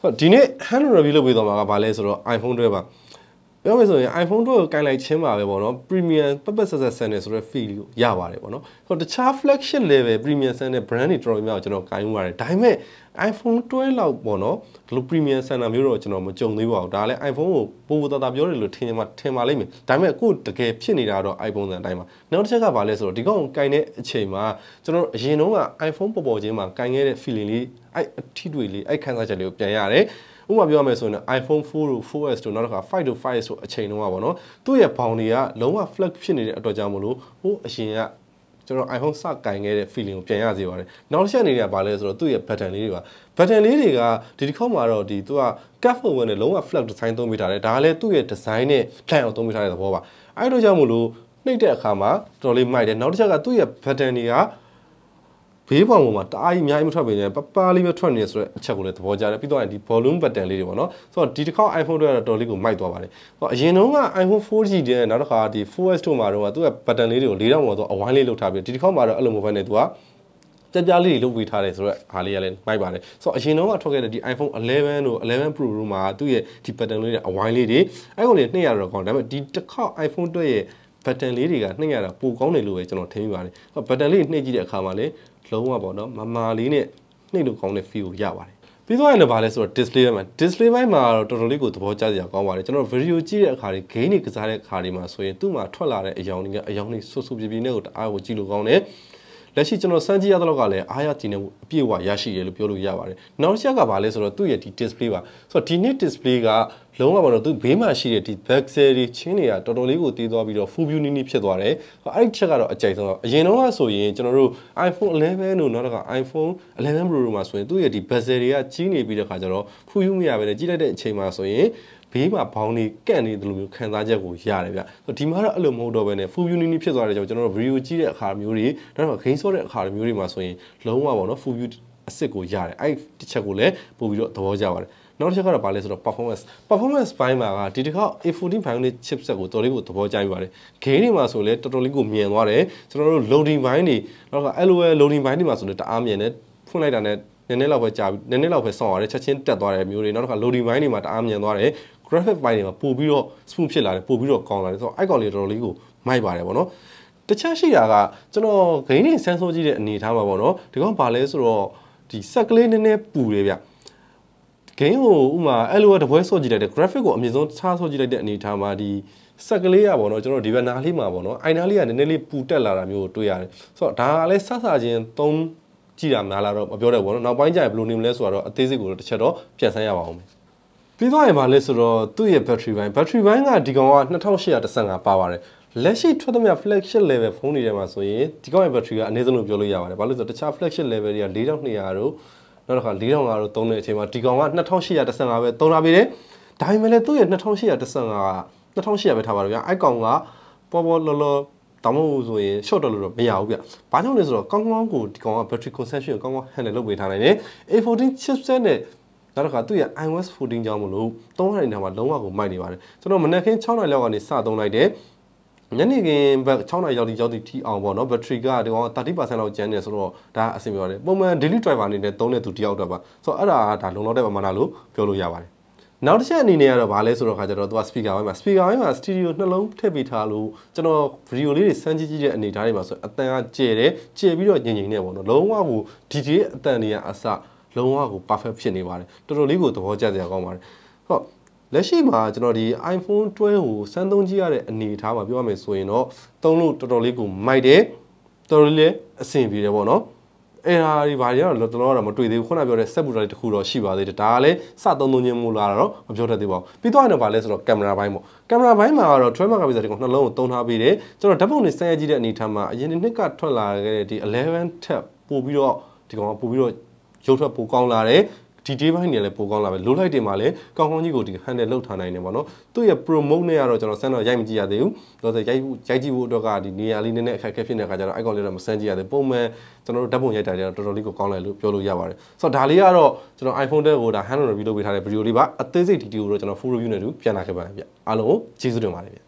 ဟုတ်ဒီနေ့ hand review လုပ်ပေးသွားမှာကဘာလဲဆိုတော့ iPhone 12ပါပြောမယ်ဆိုရင် iPhone 12ကိုကင်လိုက်ချင်းပါပဲပေါ့နော် premium ပပဆက်ဆက်ဆန်နေဆိုတော့ feel ကိုရပါတယ်ပေါ့နော်ဟိုတခြား flagship level premium ဆန်တဲ့ brand တွေတော်တော်များများကျွန်တော်ကင်မှုရတယ်ဒါပေမဲ့ iPhone 12လောက်ပေါ့နော်ဒီလို premium ဆန်တာမျိုးတော့ကျွန်တော်မကြုံသေးပါဘူးဒါလည်း iPhone ကိုပိုပိုတတာပြောတယ်လို့ထင်မှာထင်ပါလိမ့်မယ်ဒါပေမဲ့အခုတကယ်ဖြစ်နေတာတော့ iPhone ဆန်အတိုင်းပါနောက်တစ်ချက်ကဘာလဲဆိုတော့ဒီကောင်ကင်တဲ့အချိန်မှာကျွန်တော်အရင်တုန်းက iPhone ပေါ်ပေါ်ချင်းမှာကင်ခဲ့တဲ့ feeling လေးအဲ့အထီးတွေလေးအဲ့ခန်းစားချက်လေးကိုပြန်ရတယ်ဥပမာပြောရမယ်ဆိုရင် iPhone 4တို့ 4S တို့နောက်တစ်ခါ5တို့ 5S တို့အချိန်တုန်းကပေါ့နော်သူ့ရဲ့ဘောင်တွေကလုံးဝ flat ဖြစ်နေတဲ့အတွက်ကြောင့်မလို့ဟိုအရင်က ကျွန်တော် iPhone စကင်ခဲ့တဲ့ feeling ကိုပြန်ရစေပါတယ်နောက်တစ်ချက်အနေနဲ့ကဘာလဲဆိုတော့သူ့ရဲ့ button လေးတွေပါ button လေးတွေကဒီတစ်ခေါက်မှာတော့ဒီသူက cap forward နဲ့လုံးဝ flat design သုံးပေးထားတယ်ဒါကလည်းသူ့ရဲ့ design နဲ့ plan အောင်သုံးပေးထားတဲ့သဘောပါအဲ့တို့ကြောင့်မလို့နှိပ်တဲ့အခါမှာတော်တော်လေးမိုက်တယ်နောက်တစ်ချက်ကသူ့ရဲ့ button တွေက ဘေးပေါင်ပေါ်မှာတအားကြီးအများကြီးမထွက်ပေနဲ့ပပလေးပဲထွက်နေဆိုတဲ့အချက်ကိုလည်းသဘောကျတယ်ပြီးတော့ဒီ volume button လေးတွေပေါ့နော်ဆိုတော့ဒီတစ်ခါ iPhone တွေကတော့တော်လေးကိုမိုက်သွားပါတယ်ဆိုတော့အရင်တုန်းက iPhone 4G တဲ့နောက်တစ်ခါဒီ 4S တို့မှာတော့သူက button လေးတွေကို၄တောင်ပေါ်တော့အဝိုင်းလေးလုပ်ထားပြီးဒီတစ်ခါမှာတော့အဲ့လိုမျိုးပဲနေသူကကြပြလေးတွေလုပ်ပေးထားတယ်ဆိုတော့ဟာလေးကလည်းမိုက်ပါတယ်ဆိုတော့အရင်တုန်းကထွက်ခဲ့တဲ့ဒီ iPhone 11တို့11 Pro တို့မှာသူ့ရဲ့ဒီ button လေးတွေအဝိုင်းလေးတွေအဲ့ကောင်တွေနှိပ်ရတော့ကောင်းဒါပေမဲ့ဒီတစ်ခါ iPhone တွေရဲ့ဘတ်တန်လေးတွေကနှိမ့်ရတာပိုကောင်းတယ်လို့ပဲကျွန်တော်ထင်မိပါတယ်။ဘတ်တန်လေးနှိမ့်ကြည့်တဲ့အခါမှာလေ လုံးဝပေါ့နော်မမာလေးနဲ့နှိမ့်လို့ကောင်းတဲ့ feel ကိုရပါတယ်။ပြီးတော့ရင်လည်းဗာလဲဆိုတော့ display ဘက်မှာ display ဘက်မှာတော့တော်တော်လေးကိုသဘောကျစရာကောင်းပါတယ်ကျွန်တော် video ကြည့်တဲ့အခါတွေ game တွေကစားတဲ့အခါတွေမှာဆိုရင်သူ့မှာထွက်လာတဲ့အယောင်တွေကအယောင်တွေဆွဆွပြပြနဲ့ကိုတအားကိုကြည့်လို့ကောင်းတယ် လက်ရှိကျွန်တော်စမ်းကြည့်ရတဲ့လောက်ကလည်းအားရကြည့်နေမှုအပြည့်အဝရရှိတယ်လို့ပြောလို့ရပါတယ်။နောက်တစ်ချက်ကဘာလဲဆိုတော့သူ့ရဲ့ဒီ display ပါ။ဆိုတော့ဒီနေ့ display ကလုံးဝပါတော့သူဘေးမှာရှိတဲ့ဒီ backsel တွေချင်းတွေကတော်တော်လေးကိုတည်သွားပြီးတော့ full view နီးနီးဖြစ်သွားတယ်။အဲ့ဒီချက်ကတော့အကြိုက်ဆုံးတော့အရင်တော့ဆိုရင်ကျွန်တော်တို့ iPhone 11တို့နောက်တစ်ခါ iPhone 11 Pro တို့မှာဆိုရင်သူ့ရဲ့ဒီ backsel တွေကကြီးနေပြီးတဲ့ခါကျတော့ full view မရဘဲနဲ့ကြီးလိုက်တဲ့အချိန်မှာဆိုရင် ဘေးမှာဘောင်းတွေကန့်နေတယ်လို့မျိုးခံစားချက်ကိုရတယ်ဗျ။ဒီမှာတော့အဲ့လိုမဟုတ်တော့ဘဲနဲ့ full view နီးနီးဖြစ်သွားတဲ့ကြောင့်ကျွန်တော်တို့ video ကြည့်တဲ့အခါမျိုးတွေနောက်တော့ game ဆော့တဲ့အခါမျိုးတွေမှာဆိုရင်လုံးဝပေါ့နော် full view အစ်စ်ကိုရတယ်အဲ့ဒီချက်ကိုလည်းပို့ပြီးတော့သဘောကျပါတယ်နောက်တစ်ချက်ကတော့ဗာလဲဆိုတော့ performance performance ဘိုင်းမှာကဒီတစ်ခါ A14 Bionic chipset ကိုတော်လေးကိုသဘောကျပြီးပါတယ် game တွေမှာဆိုလဲတော်တော်လေးကိုမြင်သွားတယ်ကျွန်တော်တို့ loading ဘိုင်းတွေနောက်က LOL loading ဘိုင်းတွေမှာဆိုလဲတအားမြင်တယ်ဖွင့်လိုက်တာနဲ့နည်းနည်းလောက်ပဲကြာနည်းနည်းလောက်ပဲစောင့်ရတယ်ချက်ချင်းတက်သွားတယ်မျိုးတွေနောက်တစ်ခါ loading ဘိုင်းတွေမှာတအားမြင်သွားတယ် graphic ဘိုင်းတွေမှာပို့ပြီးတော့ smooth ဖြစ်လာတယ်ပို့ပြီးတော့ကောင်းလာတယ်ဆိုတော့အဲ့ကောင်လေးတော်တော်လေးကိုမိုက်ပါတယ်ဗောနော်တခြားရှိတာကကျွန်တော်ဂိမ်းတွေဆန်းဆိုးကြည့်တဲ့အနေထားမှာပေါ့နော်ဒီကောင်ဘာလဲဆိုတော့ဒီဆက်ကလေးနည်းနည်းပူတယ်ဗျ game ကိုဥမာအဲ့လိုတပွဲဆော့ကြည့်လိုက်တဲ့ graphic ကိုအမြင့်ဆုံးထားဆော့ကြည့်လိုက်တဲ့အနေထားမှာဒီဆက်ကလေးရပါတော့ကျွန်တော်ဒီဘက်နားလေးမှာပေါ့နော်အိုင်နားလေးကနည်းနည်းလေးပူတက်လာတာမျိုးကိုတွေ့ရတယ်ဆိုတော့ဒါကလည်းဆဆချင်းသုံးကြည့်တာများလာတော့မပြောတဲ့ဘောနော်နောက်ပိုင်းကျရင်ဘယ်လိုနေမလဲဆိုတော့အသေးစိတ်ကိုတော့တစ်ချက်တော့ပြန်ဆန်းရပါအောင်မယ် ပြီးတော့ရင်ပါလဲဆိုတော့သူ့ရဲ့ battery ဘိုင်း battery ဘိုင်းကဒီကောင်က2815ပါပါတယ်လက်ရှိထွက်သမျှ flagship level ဖုန်းတွေထဲမှာဆိုရင်ဒီကောင်ရဲ့ battery ကအနည်းဆုံးလို့ပြောလို့ရပါတယ်။ဘာလို့လဲဆိုတော့တခြား flagship level တွေက4200တို့နောက်တစ်ခါ4500တို့သုံးတဲ့အချိန်မှာဒီကောင်က2815ပဲသုံးလာပြီတယ်။ဒါပေမဲ့လည်းသူ့ရဲ့2815က2800ပဲထားပါတော့ဗျာ။အဲ့ကောင်ကပေါ်ပေါ်လော်လော်တောင်းမို့ဆိုရင် short တော့လို့တော့မရဘူးဗျ။ဘာကြောင့်လဲဆိုတော့ကောင်းကောင်းကိုဒီကောင်က battery consumption ကိုကောင်းကောင်း handle လုပ်ပေးထားနိုင်တယ်။ A14 chipset နဲ့ နောက်တစ်ခါသူ့ရဲ့ iOS 14ကြောင့်မလို့သုံးရတဲ့နေရာမှာလုံးဝကိုမိုက်နေပါတယ်ကျွန်တော်မနက်ခင်း6နာရီလောက်ကနေစသုံးလိုက်တယ်ညနေခင်းဘက်6နာရီရောက်ဒီရောက်ဒီထိအောင်ပေါ့နော်ဘက်ထရီကဒီကောင်30%လောက်ကျန်နေဆိုတော့ဒါအဆင်ပြေပါတယ်ပုံမှန် daily driver အနေနဲ့သုံးတဲ့သူတယောက်တော့ပါဆိုတော့အဲ့ဒါကဒါလုံလောက်တဲ့ပမာဏလို့ပြောလို့ရပါတယ်နောက်တစ်ချက်အနေနဲ့ကတော့ဗာလဲဆိုတော့ခါကျတော့သူက speaker ဘက်မှာ speaker ဘက်မှာ stereo နှလုံးထည့်ပေးထားလို့ကျွန်တော် video လေးတွေစမ်းကြည့်ကြည့်တဲ့အနေအထားတွေမှာဆိုအတန်ကကျယ်တယ်ကျယ်ပြီးတော့ညင်ညင်နေပေါ့နော်လုံးဝကို DJ အတန်တွေကအစ လုံးဝကို perfect ဖြစ်နေပါတယ်တော်တော်လေးကိုသဘောကျစရာကောင်းပါတယ်ဟုတ်လက်ရှိမှာကျွန်တော်ဒီ iPhone 12ကိုစမ်းသုံးကြည့်ရတဲ့အနေအထားမှာပြောရမယ်ဆိုရင်တော့သုံးလို့တော်တော်လေးကိုမိုက်တယ်တော်တော်လေးအဆင်ပြေတယ်ပေါ့နော်အဲ့ဒါဒီဘာတွေကတော့တော်တော်တော့မတွေ့သေးဘူးခုနပြောတဲ့ set booster တခုတော့ရှိပါသေးတယ်ဒါကလည်းစသုံးသုံးချင်းမို့လာတော့မပြောတတ်သေးပါဘူးပြီးတော့ရင်ဘာလဲဆိုတော့ကင်မရာဘိုင်းပေါ့ကင်မရာဘိုင်းမှာကတော့12 megapixel ဒီကောင်နှလုံးကိုသုံးထားပေးတယ်ကျွန်တော်ဓာတ်ပုံတွေစမ်းရကြည့်တဲ့အနေထားမှာအရင်နှစ်ကထွက်လာခဲ့တဲ့ဒီ11 tab ပို့ပြီးတော့ဒီကောင်ကပို့ပြီးတော့ ရုပ်ထွက်ပိုကောင်းလာတယ်ဒီ day ဘိုင်းတွေလည်းပိုကောင်းလာပဲလိုလိုက်တင်မှာလည်းကောင်းကောင်းကြီးကိုဒီ handle လောက်ထားနိုင်တယ်ပေါ့နော်သူ့ရဲ့ promote နဲ့ကတော့ကျွန်တော်စမ်းတော့ရိုက်မကြည့်ရသေးဘူးတော့ဆိုရိုက်ရိုက်ကြည့်ဖို့အတွက်ကဒီနေရာလေးနည်းနည်းအခက်အခဲဖြစ်နေတဲ့အခါကျတော့ icon လေးတော့မစမ်းကြည့်ရသေးပုံမှန်ကျွန်တော်တို့ဓာတ်ပုံရိုက်တာတွေတော့တော်တော်လေးကိုကောင်းလိုက်လို့ပြောလို့ရပါတယ်ဆိုတော့ဒါလေးကတော့ကျွန်တော် iPhone 10ကိုဒါ hand review လုပ်ပေးထားတဲ့ video လေးပါအသေးစိတ် detail ကိုတော့ကျွန်တော် full review နဲ့တူပြန်လာခဲ့ပါတယ်ဗျအားလုံးကိုကျေးဇူးတင်ပါတယ်ဗျ